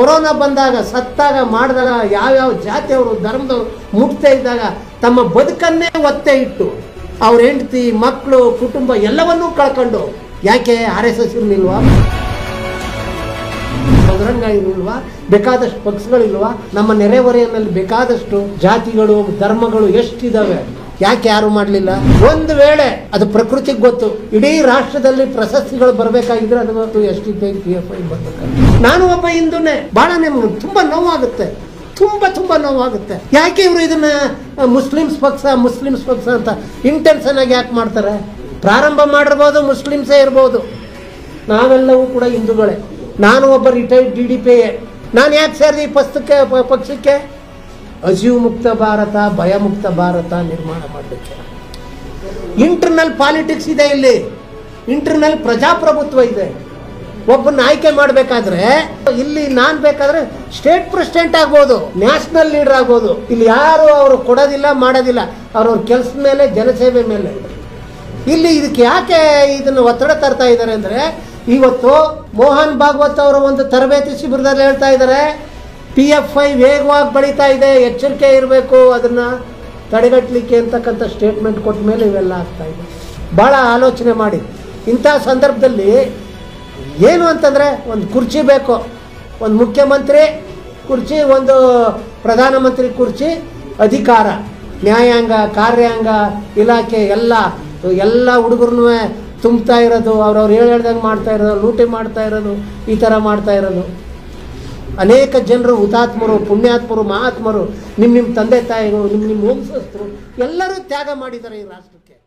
Corona ಬಂದಾಗ, ಸತ್ತಾಗ ಮಾಡಿದಾಗ, ಯಾವ್ಯಾವ ಜಾತಿಯವರು, ಧರ್ಮದವರು ಮುಟ್ತಾ ಇದ್ದಾಗ ತಮ್ಮ ಬದುಕನ್ನೇ ಒತ್ತೆ ಇಟ್ಟು ಅವ್ರ ಹೆಂಡತಿ ಮಕ್ಕಳು ಕುಟುಂಬ ಎಲ್ಲವನ್ನೂ ಕಳ್ಕೊಂಡು, ಯಾಕೆ ಆರ್ ಎಸ್ ಎಸ್ ಇರ್ಲಿಲ್ವಾ? ಬಜರಂಗ ಇರ್ಲಿಲ್ವಾ? ಬೇಕಾದಷ್ಟು ಪಕ್ಷಗಳಿಲ್ವಾ? ನಮ್ಮ ನೆರೆಹೊರೆಯಲ್ಲಿ ಬೇಕಾದಷ್ಟು ಜಾತಿಗಳು, ಧರ್ಮಗಳು ಎಷ್ಟಿದಾವೆ? ಯಾಕೆ ಯಾರು ಮಾಡಲಿಲ್ಲ? ಒಂದು ವೇಳೆ ಅದು ಪ್ರಕೃತಿಗೆ ಗೊತ್ತು, ಇಡೀ ರಾಷ್ಟ್ರದಲ್ಲಿ ಪ್ರಶಸ್ತಿಗಳು ಬರಬೇಕಾಗಿದ್ರೆ ಅದು ಮತ್ತು S T P P F I ನಾನು ಒಬ್ಬ ಹಿಂದೂನೇ ಭಾಳ ನಿಮ್ಗೆ ತುಂಬ ನೋವಾಗುತ್ತೆ, ತುಂಬ ತುಂಬ ನೋವಾಗುತ್ತೆ. ಯಾಕೆ ಇವರು ಇದನ್ನ ಮುಸ್ಲಿಮ್ಸ್ ಪಕ್ಷ ಮುಸ್ಲಿಮ್ಸ್ ಪಕ್ಷ ಅಂತ ಇಂಟೆನ್ಷನ್ ಆಗಿ ಯಾಕೆ ಮಾಡ್ತಾರೆ? ಪ್ರಾರಂಭ ಮಾಡಿರ್ಬೋದು, ಮುಸ್ಲಿಮ್ಸೇ ಇರ್ಬೋದು. ನಾವೆಲ್ಲವೂ ಕೂಡ ಹಿಂದೂಗಳೇ. ನಾನು ಒಬ್ಬ ರಿಟೈರ್ಡ್ ಡಿ ಡಿ ಪಿ ನಾನು ಯಾಕೆ ಸೇರಿದೆ ಈ ಪಕ್ಷಕ್ಕೆ, ಪ- ಪಕ್ಷಕ್ಕೆ? ಹಸಿವು ಮುಕ್ತ ಭಾರತ, ಭಯಮುಕ್ತ ಭಾರತ ನಿರ್ಮಾಣ ಮಾಡಲಿಕ್ಕೆ. ಇಂಟರ್ನಲ್ ಪಾಲಿಟಿಕ್ಸ್ ಇದೆ ಇಲ್ಲಿ. ಇಂಟರ್ನಲ್ ಪ್ರಜಾಪ್ರಭುತ್ವ ಇದೆ. ಒಬ್ಬನ ಆಯ್ಕೆ ಮಾಡಬೇಕಾದ್ರೆ, ಇಲ್ಲಿ ನಾನು ಬೇಕಾದ್ರೆ ಸ್ಟೇಟ್ ಪ್ರೆಸಿಡೆಂಟ್ ಆಗ್ಬೋದು ನ್ಯಾಷನಲ್ ಲೀಡರ್ ಆಗ್ಬೋದು. ಇಲ್ಲಿ ಯಾರು ಅವರು ಕೊಡೋದಿಲ್ಲ, ಮಾಡೋದಿಲ್ಲ. ಅವ್ರವ್ರ ಕೆಲಸದ ಮೇಲೆ, ಜನಸೇವೆ ಮೇಲೆ. ಇಲ್ಲಿ ಇದಕ್ಕೆ ಯಾಕೆ ಇದನ್ನು ಒತ್ತಡ ತರ್ತಾ ಇದ್ದಾರೆ ಅಂದರೆ, ಇವತ್ತು ಮೋಹನ್ ಭಾಗವತ್ ಅವರ ಒಂದು ತರಬೇತಿ ಶಿಬಿರದಲ್ಲಿ ಹೇಳ್ತಾ ಇದ್ದಾರೆ ಪಿ ಎಫ್ ಐ ವೇಗವಾಗಿ ಬೆಳೀತಾ ಇದೆ, ಎಚ್ಚರಿಕೆ ಇರಬೇಕು, ಅದನ್ನು ತಡೆಗಟ್ಟಲಿಕ್ಕೆ ಅಂತಕ್ಕಂಥ ಸ್ಟೇಟ್ಮೆಂಟ್ ಕೊಟ್ಟ ಮೇಲೆ ಇವೆಲ್ಲ ಆಗ್ತಾ ಇದೆ. ಭಾಳ ಆಲೋಚನೆ ಮಾಡಿ. ಇಂಥ ಸಂದರ್ಭದಲ್ಲಿ ಏನು ಅಂತಂದರೆ ಒಂದು ಕುರ್ಚಿ ಬೇಕು, ಒಂದು ಮುಖ್ಯಮಂತ್ರಿ ಕುರ್ಚಿ, ಒಂದು ಪ್ರಧಾನಮಂತ್ರಿ ಕುರ್ಚಿ, ಅಧಿಕಾರ, ನ್ಯಾಯಾಂಗ, ಕಾರ್ಯಾಂಗ ಇಲಾಖೆ ಎಲ್ಲ ಎಲ್ಲ ಹುಡುಗರನ್ನೂ ತುಂಬ್ತಾ ಇರೋದು, ಅವ್ರವ್ರು ಹೇಳಿ ಹೇಳ್ದಂಗೆ ಮಾಡ್ತಾ ಇರೋದು, ಲೂಟಿ ಮಾಡ್ತಾ ಇರೋದು, ಈ ಥರ ಮಾಡ್ತಾ ಇರೋದು. ಅನೇಕ ಜನರು ಹುತಾತ್ಮರು, ಪುಣ್ಯಾತ್ಮರು, ಮಹಾತ್ಮರು ನಿಮ್ಮ ನಿಮ್ಮ ತಂದೆ ತಾಯಿಗಳು ನಿಮ್ಮ ನಿಮ್ಮ ವಂಶಸ್ಥರು ಎಲ್ಲರೂ ತ್ಯಾಗ ಮಾಡಿದ್ದಾರೆ ಈ ರಾಷ್ಟ್ರಕ್ಕೆ.